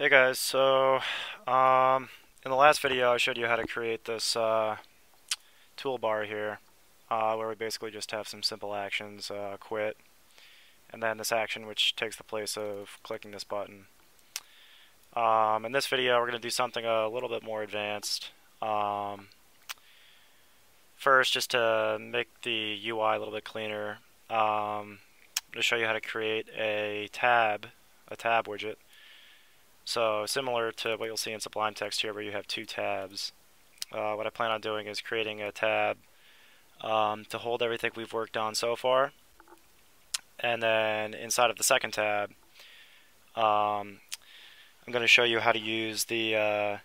Hey guys, so um, in the last video I showed you how to create this uh, toolbar here uh, where we basically just have some simple actions, uh, quit, and then this action which takes the place of clicking this button. Um, in this video we're going to do something a little bit more advanced. Um, first, just to make the UI a little bit cleaner, um, I'm going to show you how to create a tab, a tab widget. So similar to what you'll see in Sublime Text here where you have two tabs. Uh, what I plan on doing is creating a tab um, to hold everything we've worked on so far. And then inside of the second tab, um, I'm going to show you how to use the uh,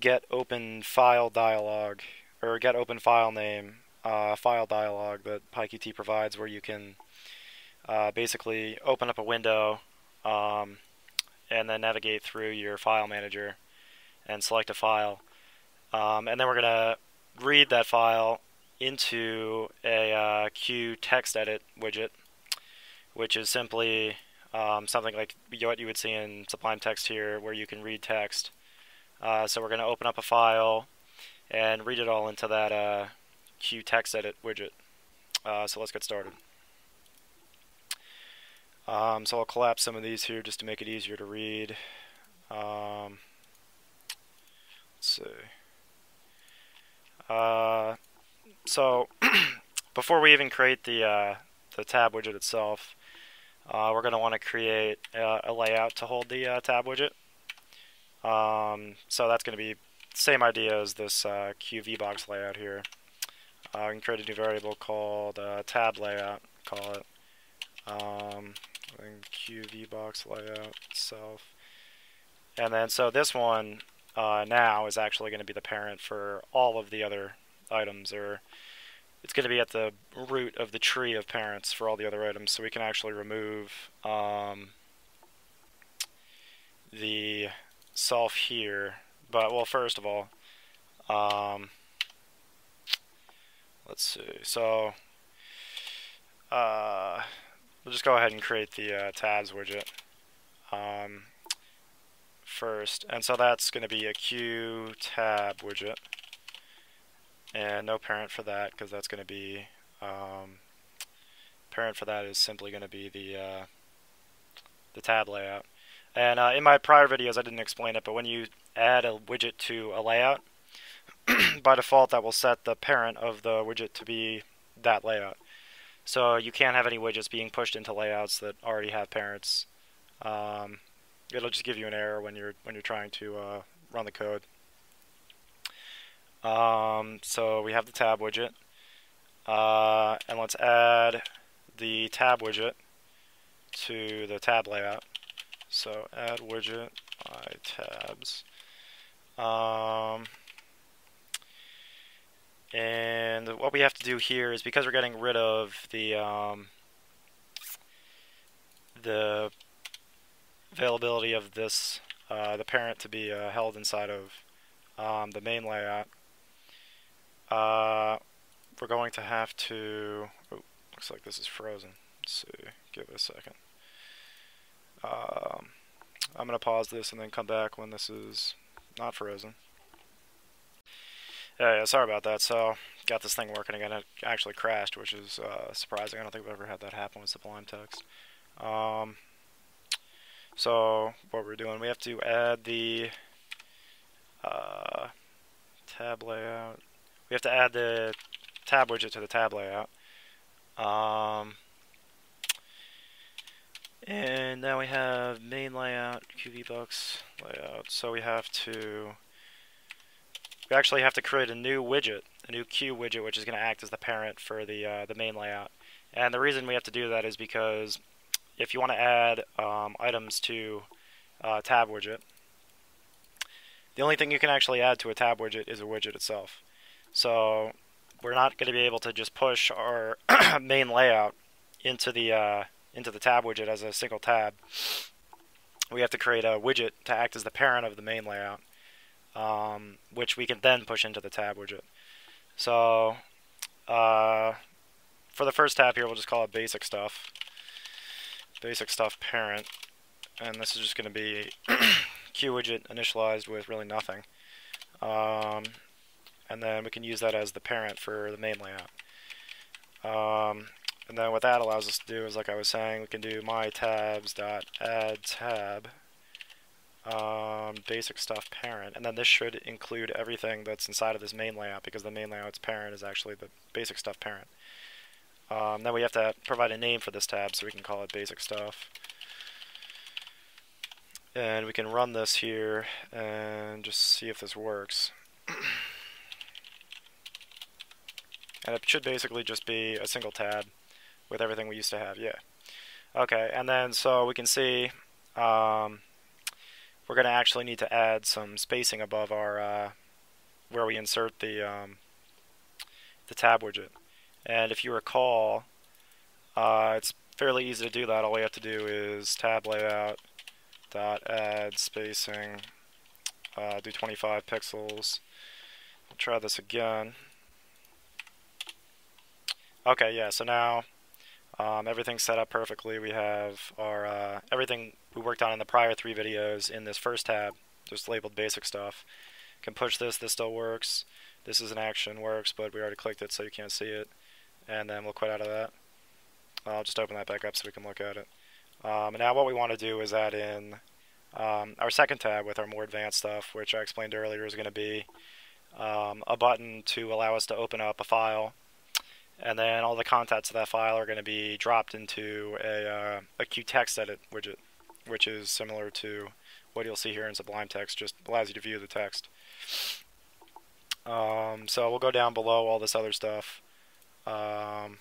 get open file dialog or get open file name uh, file dialog that PyQt provides where you can uh, basically open up a window um, and then navigate through your file manager and select a file. Um, and then we're going to read that file into a uh, QTextEdit widget, which is simply um, something like what you would see in Sublime Text here, where you can read text. Uh, so we're going to open up a file and read it all into that uh, QTextEdit widget. Uh, so let's get started. Um, so I'll collapse some of these here just to make it easier to read. Um, let's see. Uh, so before we even create the uh, the tab widget itself, uh, we're going to want to create a layout to hold the uh, tab widget. Um, so that's going to be same idea as this uh, QVBox layout here. Uh, we can create a new variable called tab layout. Call it. Um, and QVBox layout itself. And then so this one uh, now is actually going to be the parent for all of the other items, or it's going to be at the root of the tree of parents for all the other items. So we can actually remove um, the self here. But well, first of all, um, let's see. So. Uh, We'll just go ahead and create the uh, tabs widget um, first. And so that's going to be a QTabWidget. And no parent for that because that's going to be, um, parent for that is simply going to be the, uh, the tab layout. And uh, in my prior videos I didn't explain it, but when you add a widget to a layout, by default that will set the parent of the widget to be that layout. So you can't have any widgets being pushed into layouts that already have parents. Um, it'll just give you an error when you're when you're trying to uh, run the code. Um, so we have the tab widget, uh, and let's add the tab widget to the tab layout. So add widget by tabs. Um, and what we have to do here is because we're getting rid of the um, the availability of this uh, the parent to be uh, held inside of um, the main layout uh, we're going to have to oh, looks like this is frozen. Let's see. Give it a second. Um, I'm gonna pause this and then come back when this is not frozen yeah, yeah, sorry about that. So, got this thing working again. It actually crashed, which is uh, surprising. I don't think we've ever had that happen with Sublime Text. Um, so, what we're doing, we have to add the uh, tab layout. We have to add the tab widget to the tab layout. Um, and now we have main layout, QVBox layout. So we have to we actually have to create a new widget, a new Q widget, which is going to act as the parent for the uh, the main layout. And the reason we have to do that is because if you want to add um, items to a tab widget, the only thing you can actually add to a tab widget is a widget itself. So we're not going to be able to just push our main layout into the uh, into the tab widget as a single tab. We have to create a widget to act as the parent of the main layout um, which we can then push into the tab widget. So uh, for the first tab here, we'll just call it basic stuff. Basic stuff parent. And this is just going to be Q widget initialized with really nothing. Um, and then we can use that as the parent for the main layout. Um, and then what that allows us to do is, like I was saying, we can do my tabs dot add tab um, basic stuff parent, and then this should include everything that's inside of this main layout because the main layout's parent is actually the basic stuff parent. Um, then we have to provide a name for this tab, so we can call it basic stuff. And we can run this here and just see if this works. and it should basically just be a single tab with everything we used to have, yeah. Okay, and then so we can see um, we're going to actually need to add some spacing above our uh, where we insert the um, the tab widget. And if you recall, uh, it's fairly easy to do that. All we have to do is tab layout dot add spacing uh, do 25 pixels. I'll try this again. Okay, yeah, so now um, everything's set up perfectly. We have our uh, everything we worked on in the prior three videos in this first tab, just labeled basic stuff. Can push this, this still works. This is an action, works, but we already clicked it so you can't see it. And then we'll quit out of that. I'll just open that back up so we can look at it. Um, now what we want to do is add in um, our second tab with our more advanced stuff, which I explained earlier is going to be um, a button to allow us to open up a file and then all the contents of that file are going to be dropped into a, uh, a QTextEdit widget, which is similar to what you'll see here in Sublime Text, just allows you to view the text. Um, so we'll go down below all this other stuff. Um,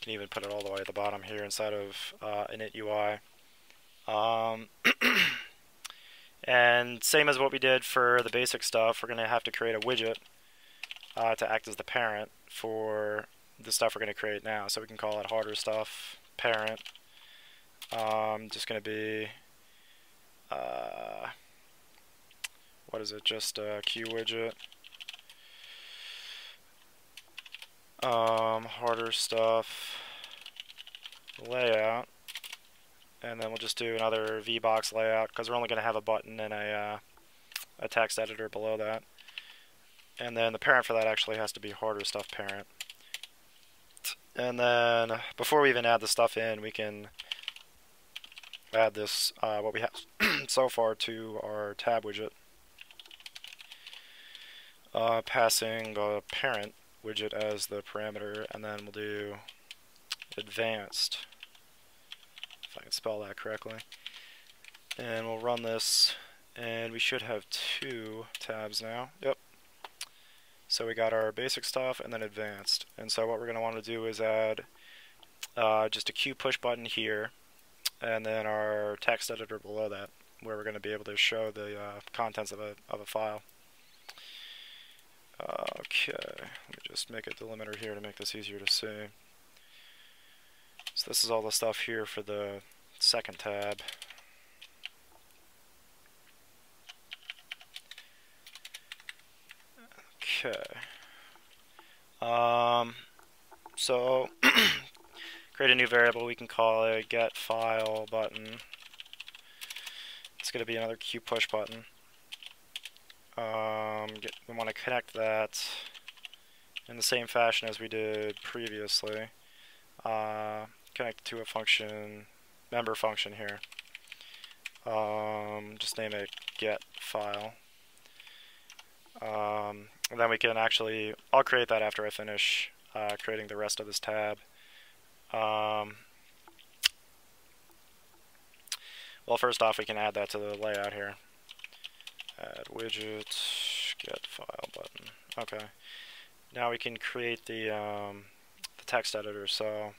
can even put it all the way at the bottom here inside of uh, init UI. Um, and same as what we did for the basic stuff, we're going to have to create a widget uh, to act as the parent for the stuff we're going to create now. So we can call it harder stuff parent. Um, just going to be, uh, what is it, just a Q widget. Um, harder stuff layout. And then we'll just do another VBox layout because we're only going to have a button and a, uh, a text editor below that. And then the parent for that actually has to be harder stuff parent. And then before we even add the stuff in, we can add this, uh, what we have so far to our tab widget. Uh, passing the parent widget as the parameter, and then we'll do advanced, if I can spell that correctly. And we'll run this, and we should have two tabs now. Yep, so we got our basic stuff and then advanced. And so what we're going to want to do is add uh, just a Q push button here and then our text editor below that where we're going to be able to show the uh, contents of a, of a file. Okay, let me just make a delimiter here to make this easier to see. So this is all the stuff here for the second tab. Okay. Um, so, create a new variable. We can call it get file button. It's going to be another Q push button. Um, get, we want to connect that in the same fashion as we did previously. Uh, connect to a function, member function here. Um, just name it get file. Um, and then we can actually, I'll create that after I finish uh, creating the rest of this tab. Um, well, first off, we can add that to the layout here. Add widget, get file button. Okay. Now we can create the, um, the text editor. So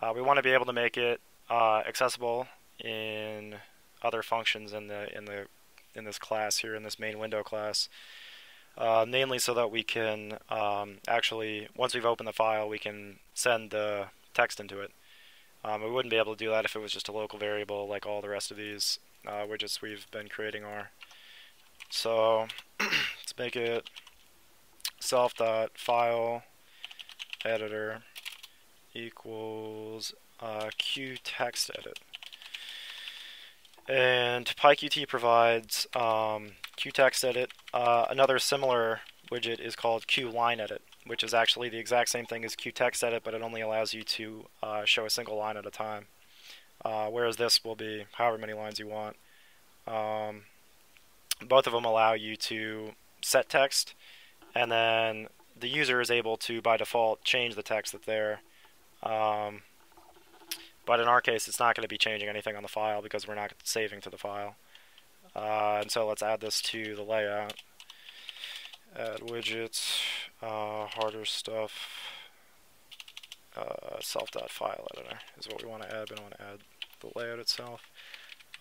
uh, we want to be able to make it uh, accessible in other functions in the in the in this class here in this main window class uh, namely so that we can um, actually, once we've opened the file, we can send the text into it. Um, we wouldn't be able to do that if it was just a local variable like all the rest of these uh, widgets we've been creating are. So let's make it self.file editor equals uh, QTextEdit. And PyQt provides um, QTextEdit. Uh, another similar widget is called QLineEdit, which is actually the exact same thing as QTextEdit, but it only allows you to uh, show a single line at a time. Uh, whereas this will be however many lines you want. Um, both of them allow you to set text, and then the user is able to, by default, change the text that they're um, but in our case, it's not going to be changing anything on the file because we're not saving to the file. Uh, and so let's add this to the layout. Add widgets, uh, harder stuff, uh, self.file editor is what we want to add. We don't want to add the layout itself.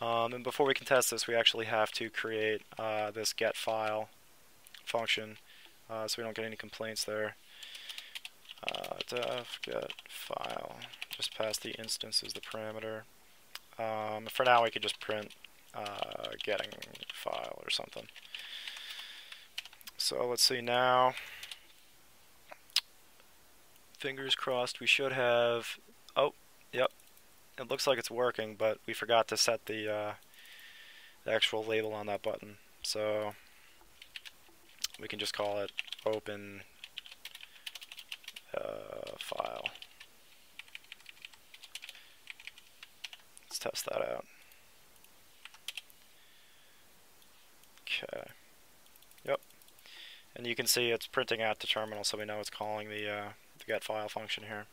Um, and before we can test this, we actually have to create uh, this get file function uh, so we don't get any complaints there. Uh, def get file just pass the instance as the parameter. Um, for now, we could just print uh, getting file or something. So let's see now. Fingers crossed, we should have. Oh, yep. It looks like it's working, but we forgot to set the, uh, the actual label on that button. So we can just call it open uh, file. Test that out. Okay. Yep. And you can see it's printing out the terminal, so we know it's calling the, uh, the get file function here.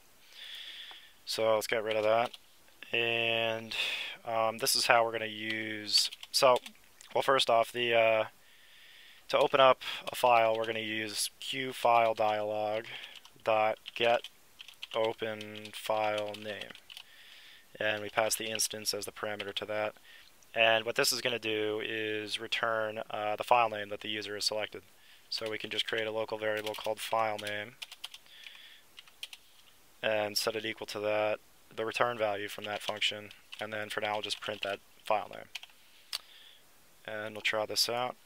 So let's get rid of that. And um, this is how we're going to use. So, well, first off, the uh, to open up a file, we're going to use QFileDialog dot get open file name and we pass the instance as the parameter to that. And what this is going to do is return uh, the file name that the user has selected. So we can just create a local variable called file name and set it equal to that, the return value from that function, and then for now we'll just print that file name. And we'll try this out.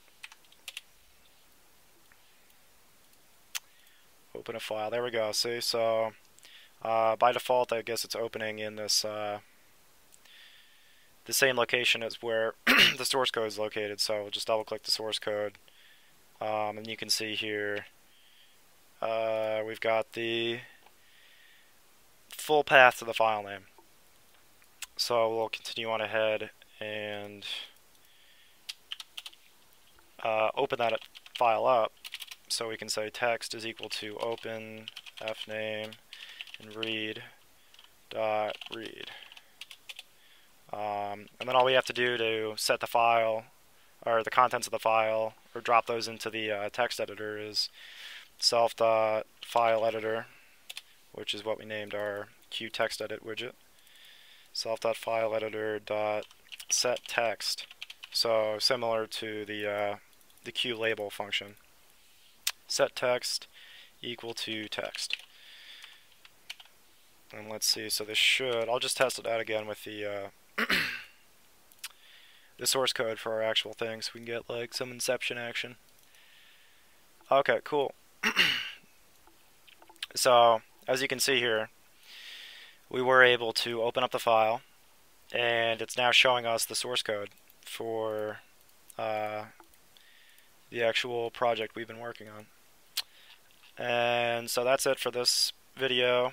Open a file. There we go. See, so uh, by default, I guess it's opening in this uh, the same location as where the source code is located. So we'll just double click the source code, um, and you can see here uh, we've got the full path to the file name. So we'll continue on ahead and uh, open that file up. So we can say text is equal to open fname and read dot read. Um, and then all we have to do to set the file or the contents of the file or drop those into the uh, text editor is self dot file editor, which is what we named our QTextEdit widget. Self dot file editor dot set text. So similar to the uh, the Q label function. Set text equal to text. And let's see, so this should, I'll just test it out again with the, uh, the source code for our actual thing so we can get like some inception action. Okay, cool. so, as you can see here, we were able to open up the file and it's now showing us the source code for uh, the actual project we've been working on. And so that's it for this video.